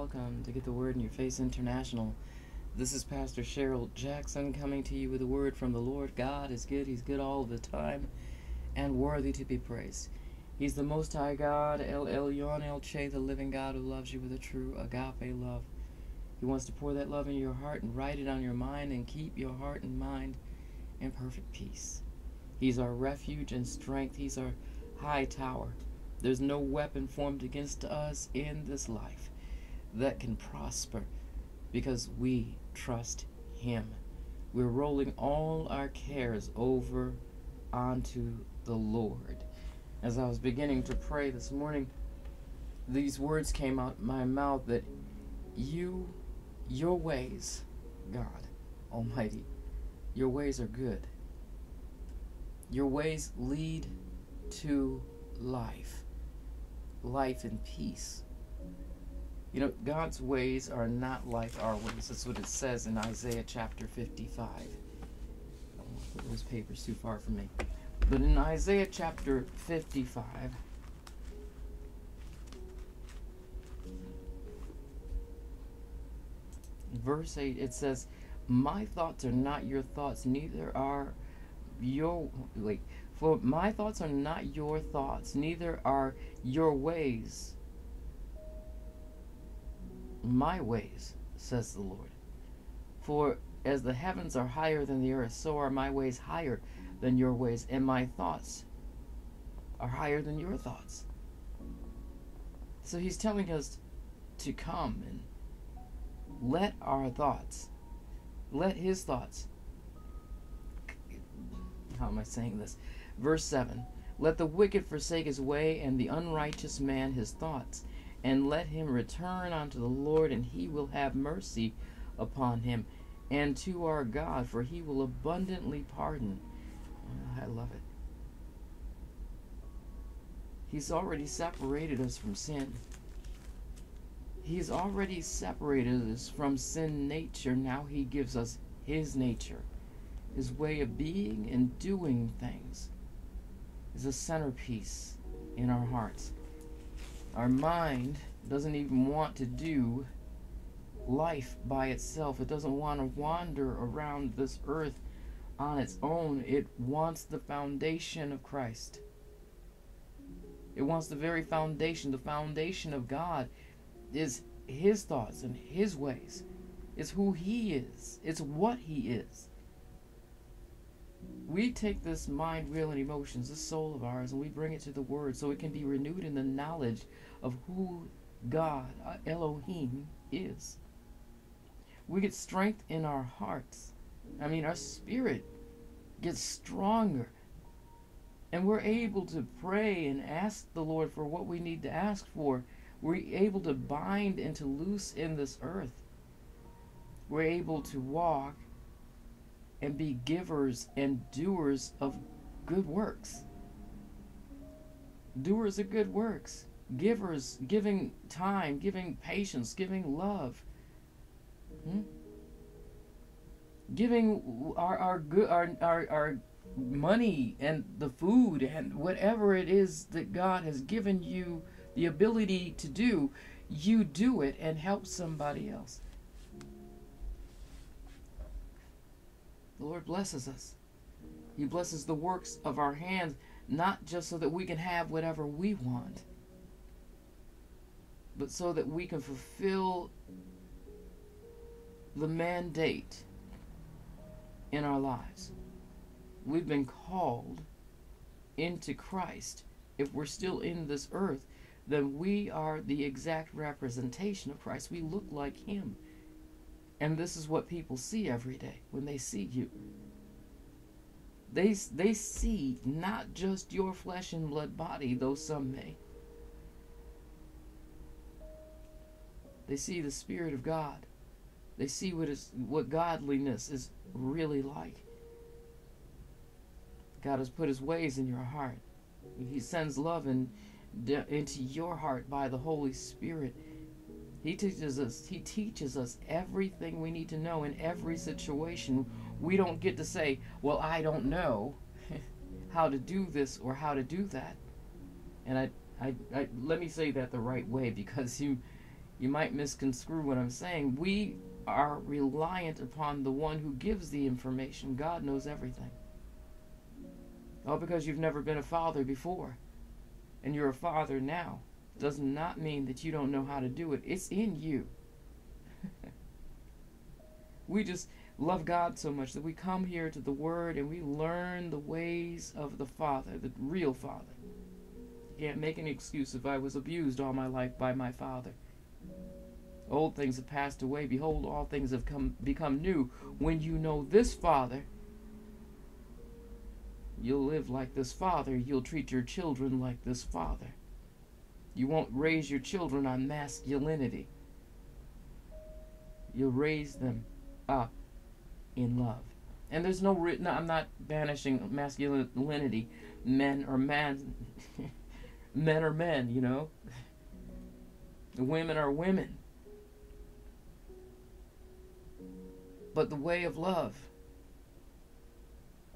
welcome to Get the Word in Your Face International. This is Pastor Cheryl Jackson coming to you with a word from the Lord. God is good, He's good all the time and worthy to be praised. He's the Most High God, El Elyon El Chai, the living God who loves you with a true agape love. He wants to pour that love in your heart and write it on your mind and keep your heart and mind in perfect peace. He's our refuge and strength. He's our high tower. There's no weapon formed against us in this life that can prosper because we trust Him. We're rolling all our cares over onto the Lord. As I was beginning to pray this morning, these words came out my mouth that you, your ways, God Almighty, your ways are good. Your ways lead to life, life and peace. You know, God's ways are not like our ways. That's what it says in Isaiah chapter 55. I don't want to put those papers too far from me. But in Isaiah chapter 55, verse 8, it says, My thoughts are not your thoughts, neither are your. Wait. For my thoughts are not your thoughts, neither are your ways my ways, says the Lord. For as the heavens are higher than the earth, so are my ways higher than your ways, and my thoughts are higher than your thoughts. So he's telling us to come and let our thoughts, let his thoughts. How am I saying this? Verse 7 Let the wicked forsake his way, and the unrighteous man his thoughts and let him return unto the Lord, and he will have mercy upon him, and to our God, for he will abundantly pardon. Oh, I love it. He's already separated us from sin. He's already separated us from sin nature. Now he gives us his nature, his way of being and doing things is a centerpiece in our hearts. Our mind doesn't even want to do life by itself. It doesn't want to wander around this earth on its own. It wants the foundation of Christ. It wants the very foundation. The foundation of God is His thoughts and His ways. It's who He is, it's what He is. We take this mind, will, and emotions, this soul of ours, and we bring it to the Word so it can be renewed in the knowledge of who God, uh, Elohim, is. We get strength in our hearts. I mean, our spirit gets stronger. And we're able to pray and ask the Lord for what we need to ask for. We're able to bind and to loose in this earth. We're able to walk and be givers and doers of good works. Doers of good works givers, giving time, giving patience, giving love. Hmm? Giving our our good our, our our money and the food and whatever it is that God has given you the ability to do, you do it and help somebody else. The Lord blesses us. He blesses the works of our hands, not just so that we can have whatever we want, but so that we can fulfill the mandate in our lives. We've been called into Christ. If we're still in this earth, then we are the exact representation of Christ. We look like Him. And this is what people see every day when they see you. They, they see not just your flesh and blood body, though some may. They see the Spirit of God. They see what is what godliness is really like. God has put His ways in your heart. He sends love in, into your heart by the Holy Spirit. He teaches us. He teaches us everything we need to know in every situation. We don't get to say, "Well, I don't know how to do this or how to do that." And I, I, I let me say that the right way because you you might misconstrue what I'm saying. We are reliant upon the one who gives the information. God knows everything. All because you've never been a father before and you're a father now does not mean that you don't know how to do it. It's in you. we just love God so much that we come here to the Word and we learn the ways of the Father, the real Father. Can't make an excuse if I was abused all my life by my father. Old things have passed away. Behold, all things have come become new. When you know this Father, you'll live like this Father. You'll treat your children like this Father. You won't raise your children on masculinity. You'll raise them up in love. And there's no written, I'm not banishing masculinity. Men are men. men are men, you know. The women are women. but the way of love.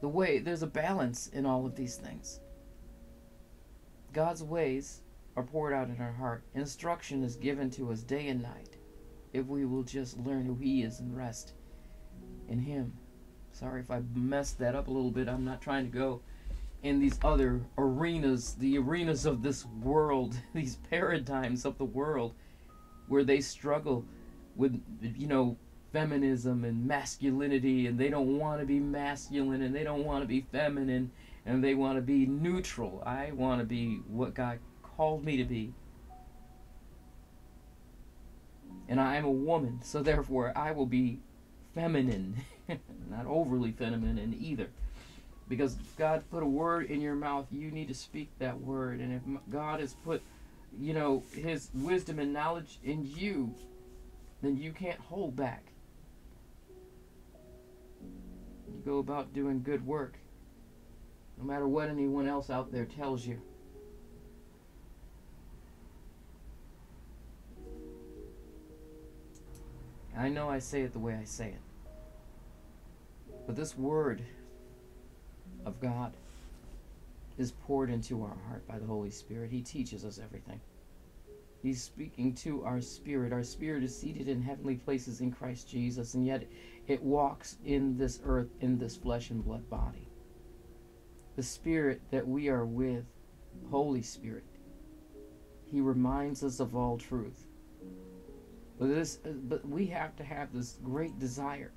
The way, there's a balance in all of these things. God's ways are poured out in our heart. Instruction is given to us day and night if we will just learn who He is and rest in Him. Sorry if I messed that up a little bit. I'm not trying to go in these other arenas, the arenas of this world, these paradigms of the world, where they struggle with, you know, feminism and masculinity and they don't want to be masculine and they don't want to be feminine and they want to be neutral. I want to be what God called me to be. And I am a woman, so therefore I will be feminine, not overly feminine either. Because God put a word in your mouth, you need to speak that word. And if God has put, you know, His wisdom and knowledge in you, then you can't hold back you go about doing good work, no matter what anyone else out there tells you. I know I say it the way I say it. But this word of God is poured into our heart by the Holy Spirit. He teaches us everything. He's speaking to our spirit. Our spirit is seated in heavenly places in Christ Jesus, and yet it walks in this earth in this flesh and blood body. The spirit that we are with, Holy Spirit, He reminds us of all truth. But this, uh, but we have to have this great desire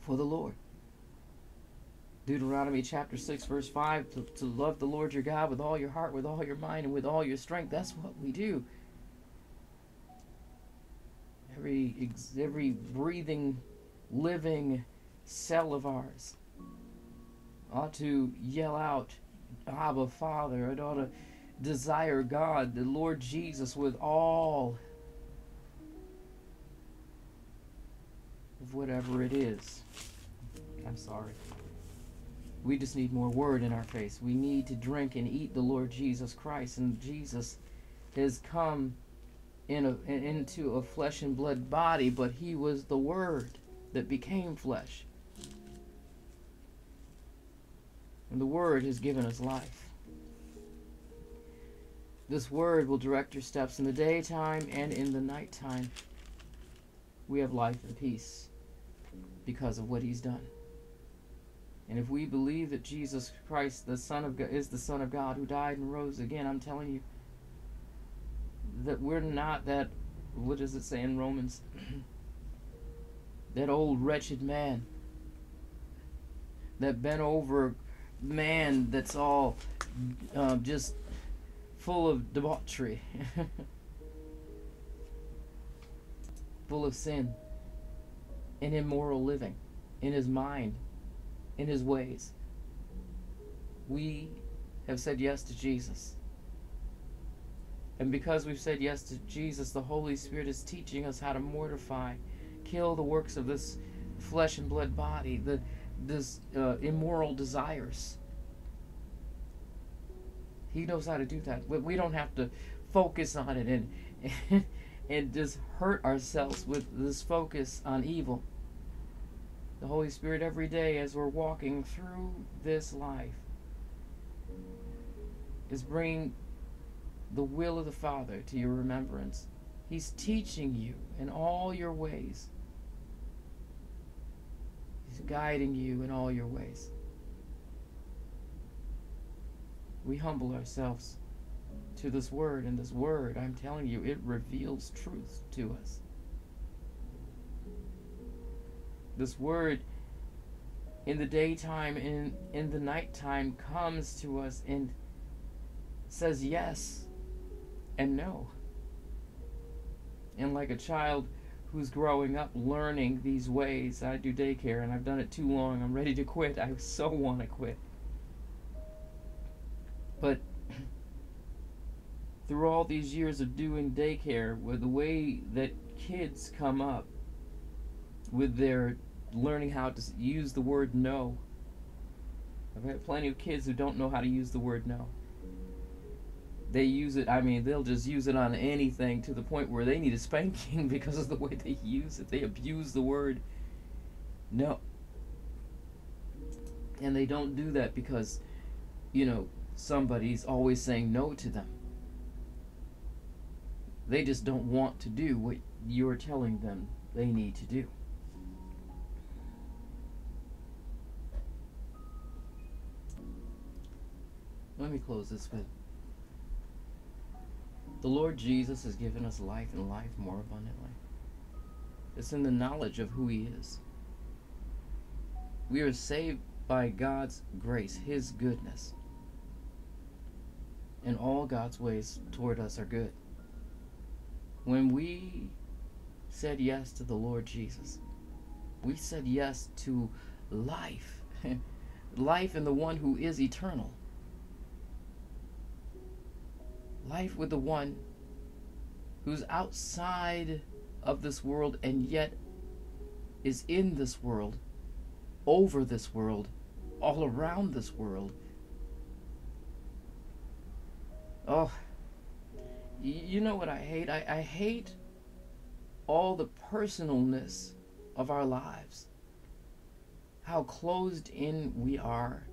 for the Lord. Deuteronomy chapter 6, verse 5 to, to love the Lord your God with all your heart, with all your mind, and with all your strength. That's what we do. Every, every breathing, living cell of ours ought to yell out, Abba, Father. It ought to desire God, the Lord Jesus, with all of whatever it is. I'm sorry. We just need more word in our face. We need to drink and eat the Lord Jesus Christ. And Jesus has come in a, into a flesh and blood body, but he was the Word that became flesh. And the Word has given us life. This Word will direct your steps in the daytime and in the nighttime. We have life and peace because of what He's done. And if we believe that Jesus Christ, the Son of God, is the Son of God who died and rose again, I'm telling you that we're not that. What does it say in Romans? that old wretched man, that bent over man that's all uh, just full of debauchery, full of sin, and immoral living in his mind in his ways. We have said yes to Jesus. And because we've said yes to Jesus, the Holy Spirit is teaching us how to mortify, kill the works of this flesh and blood body, the this uh, immoral desires. He knows how to do that. But we don't have to focus on it and and just hurt ourselves with this focus on evil the Holy Spirit every day as we're walking through this life is bringing the will of the Father to your remembrance He's teaching you in all your ways. He's guiding you in all your ways. We humble ourselves to this word, and this word, I'm telling you, it reveals truth to us. This word in the daytime and in the nighttime comes to us and says yes and no. And like a child who's growing up learning these ways, I do daycare and I've done it too long. I'm ready to quit. I so want to quit. But through all these years of doing daycare, with the way that kids come up with their learning how to use the word no. I've had plenty of kids who don't know how to use the word no. They use it, I mean, they'll just use it on anything to the point where they need a spanking because of the way they use it. They abuse the word no. And they don't do that because, you know, somebody's always saying no to them. They just don't want to do what you're telling them they need to do. Let me close this with the Lord Jesus has given us life and life more abundantly. It's in the knowledge of who He is. We are saved by God's grace, His goodness. And all God's ways toward us are good. When we said yes to the Lord Jesus, we said yes to life. life in the one who is eternal life with the one who's outside of this world and yet is in this world, over this world, all around this world. Oh, you know what I hate? I, I hate all the personalness of our lives. How closed in we are.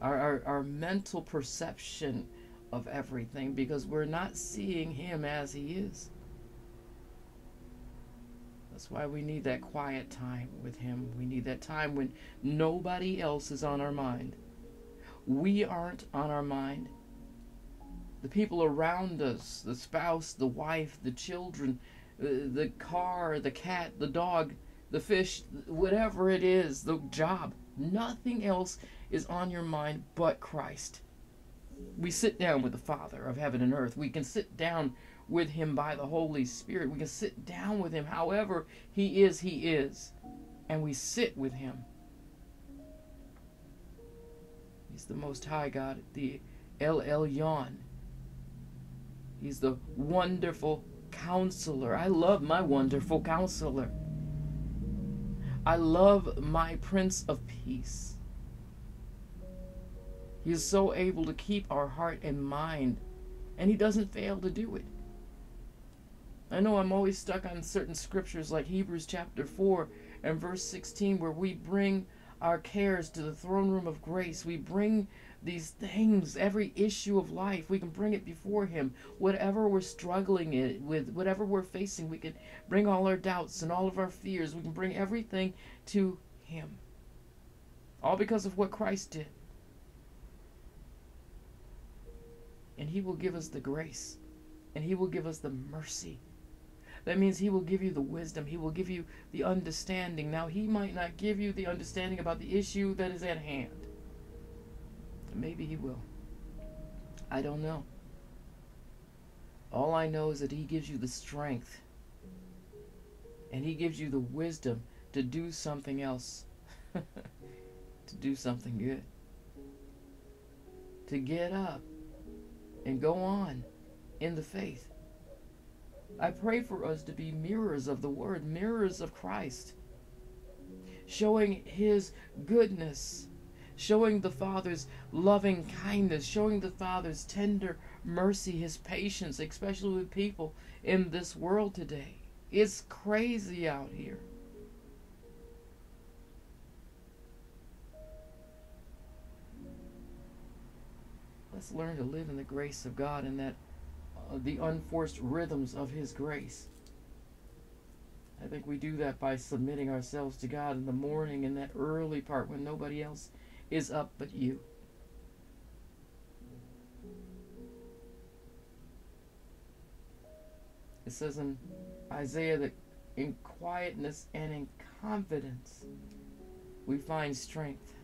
Our, our, our mental perception of everything because we're not seeing Him as He is. That's why we need that quiet time with Him. We need that time when nobody else is on our mind. We aren't on our mind. The people around us, the spouse, the wife, the children, uh, the car, the cat, the dog, the fish, whatever it is, the job, nothing else is on your mind but Christ we sit down with the Father of heaven and earth. We can sit down with Him by the Holy Spirit. We can sit down with Him however He is, He is. And we sit with Him. He's the Most High God, the El Elyon. He's the wonderful counselor. I love my wonderful counselor. I love my Prince of Peace. He is so able to keep our heart and mind, and He doesn't fail to do it. I know I'm always stuck on certain scriptures like Hebrews chapter 4 and verse 16, where we bring our cares to the throne room of grace. We bring these things, every issue of life, we can bring it before Him. Whatever we're struggling with, whatever we're facing, we can bring all our doubts and all of our fears. We can bring everything to Him. All because of what Christ did. and He will give us the grace, and He will give us the mercy. That means He will give you the wisdom, He will give you the understanding. Now, He might not give you the understanding about the issue that is at hand. Maybe He will. I don't know. All I know is that He gives you the strength, and He gives you the wisdom to do something else, to do something good, to get up and go on in the faith. I pray for us to be mirrors of the Word, mirrors of Christ, showing His goodness, showing the Father's loving kindness, showing the Father's tender mercy, His patience, especially with people in this world today. It's crazy out here. Let's learn to live in the grace of God and that uh, the unforced rhythms of His grace. I think we do that by submitting ourselves to God in the morning in that early part when nobody else is up but you. It says in Isaiah that in quietness and in confidence we find strength.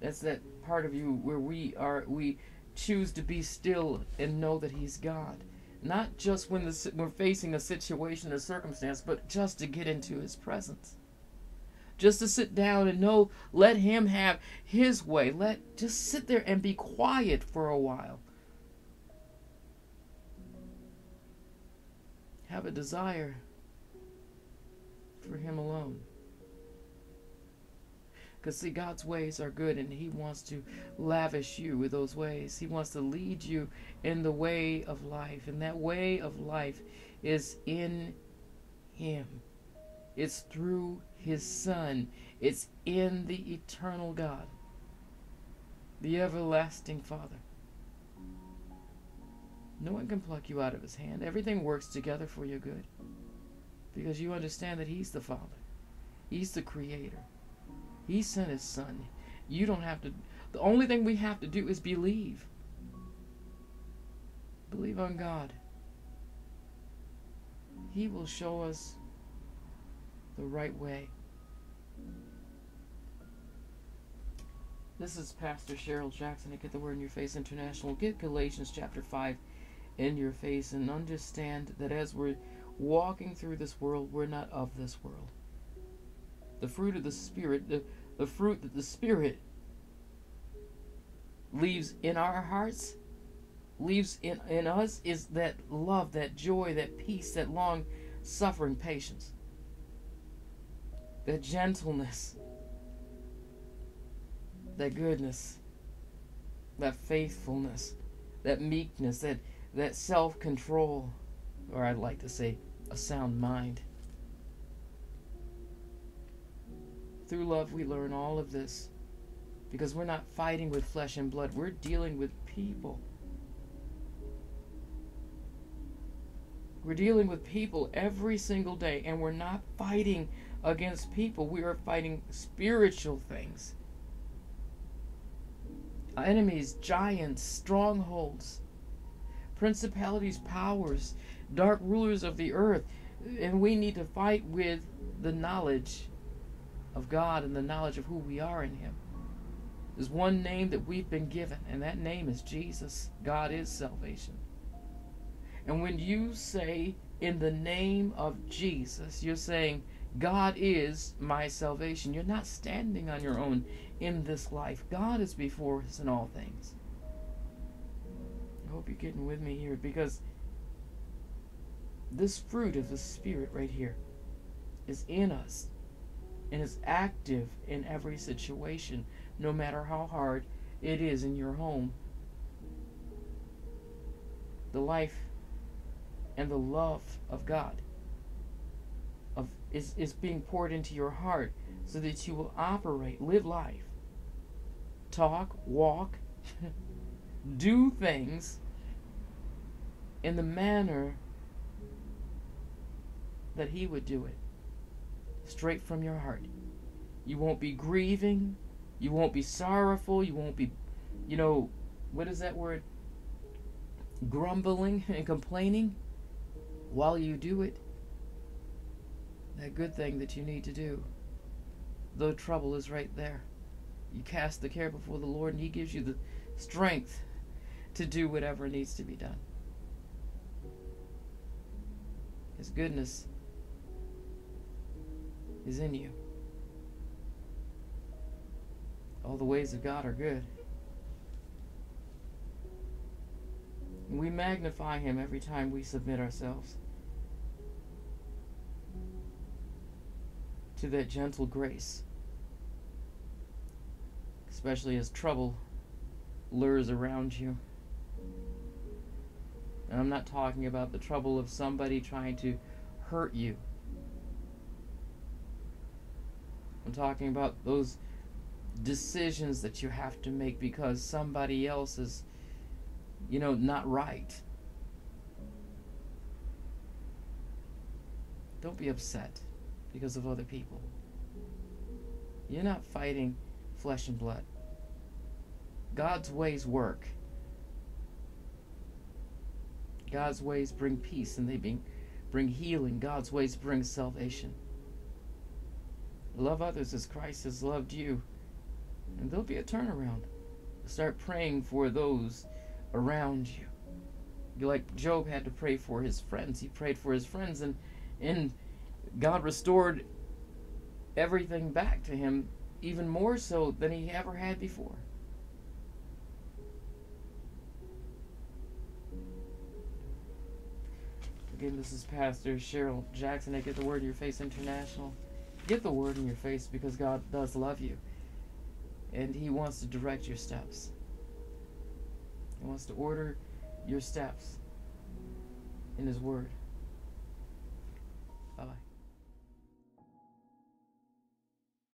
That's that part of you where we are we choose to be still and know that he's God. Not just when the, we're facing a situation or circumstance, but just to get into his presence. Just to sit down and know, let him have his way. Let just sit there and be quiet for a while. Have a desire for him alone. Because, see, God's ways are good, and He wants to lavish you with those ways. He wants to lead you in the way of life. And that way of life is in Him, it's through His Son, it's in the eternal God, the everlasting Father. No one can pluck you out of His hand. Everything works together for your good. Because you understand that He's the Father, He's the Creator. He sent his son. You don't have to. The only thing we have to do is believe. Believe on God. He will show us the right way. This is Pastor Cheryl Jackson at Get the Word in Your Face International. Get Galatians chapter 5 in your face and understand that as we're walking through this world, we're not of this world the fruit of the Spirit, the, the fruit that the Spirit leaves in our hearts, leaves in, in us, is that love, that joy, that peace, that long suffering patience, that gentleness, that goodness, that faithfulness, that meekness, that, that self control, or I'd like to say, a sound mind. Through love, we learn all of this. Because we're not fighting with flesh and blood, we're dealing with people. We're dealing with people every single day, and we're not fighting against people. We are fighting spiritual things. Enemies, giants, strongholds, principalities, powers, dark rulers of the earth. And we need to fight with the knowledge of God and the knowledge of who we are in Him. There's one name that we've been given, and that name is Jesus. God is salvation. And when you say, in the name of Jesus, you're saying, God is my salvation. You're not standing on your own in this life. God is before us in all things. I hope you're getting with me here because this fruit of the Spirit right here is in us and is active in every situation, no matter how hard it is in your home. The life and the love of God of, is, is being poured into your heart so that you will operate, live life, talk, walk, do things in the manner that He would do it straight from your heart. You won't be grieving. You won't be sorrowful. You won't be, you know, what is that word? Grumbling and complaining while you do it. That good thing that you need to do. Though trouble is right there. You cast the care before the Lord, and He gives you the strength to do whatever needs to be done. His goodness is in you. All the ways of God are good. We magnify Him every time we submit ourselves to that gentle grace, especially as trouble lures around you. And I'm not talking about the trouble of somebody trying to hurt you. I'm talking about those decisions that you have to make because somebody else is, you know, not right. Don't be upset because of other people. You're not fighting flesh and blood. God's ways work. God's ways bring peace and they bring, bring healing. God's ways bring salvation. Love others as Christ has loved you. And there'll be a turnaround. Start praying for those around you. Like Job had to pray for his friends. He prayed for his friends and and God restored everything back to him even more so than he ever had before. Again, this is Pastor Cheryl Jackson at Get the Word in Your Face International. Get the Word in your face because God does love you. And He wants to direct your steps. He wants to order your steps in His Word.